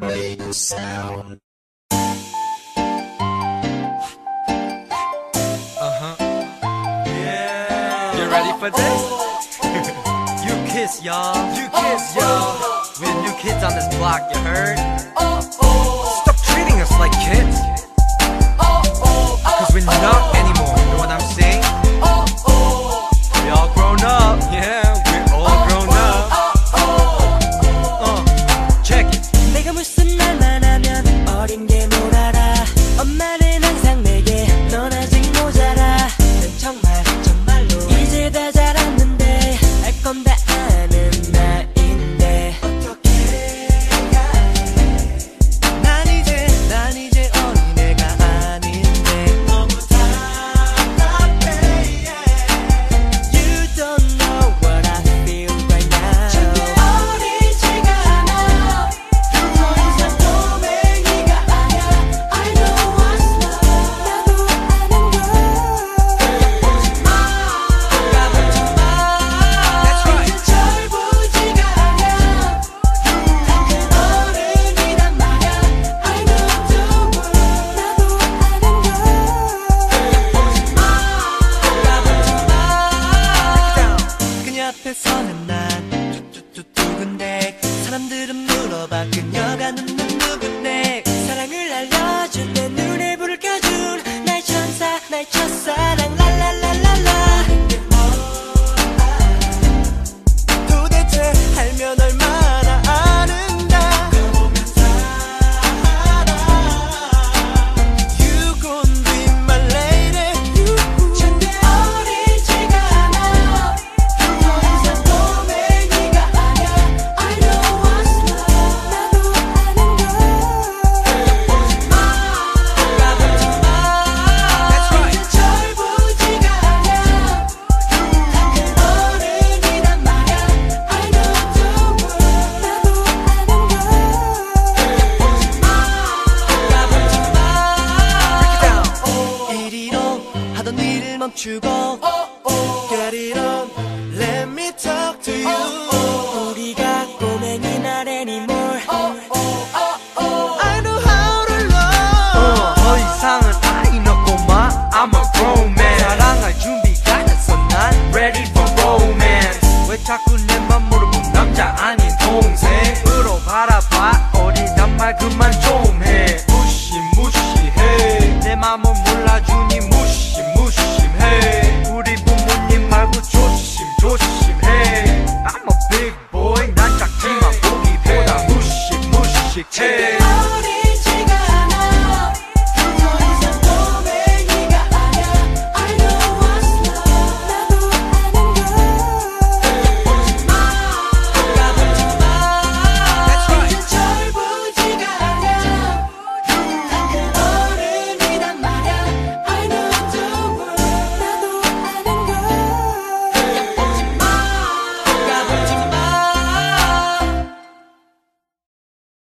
made a sound. Uh-huh. Yeah. You ready for this? you kiss, y'all. You kiss, y'all. We're new kids on this block, you heard? Oh, oh. Stop treating us like kids. Oh, Cause we're not. 앞에서는 나 멈추고 oh, oh. Get it on Let me talk to you oh, 우리가 꼬맹이 날 anymore I know how to love 더 이상은 I not 꼬마 I'm a grown man 사랑할 준비가 됐어 난 Ready for romance 왜 자꾸 내맘 모르고 남자 아닌 동생으로 바라봐 어리단 말 그만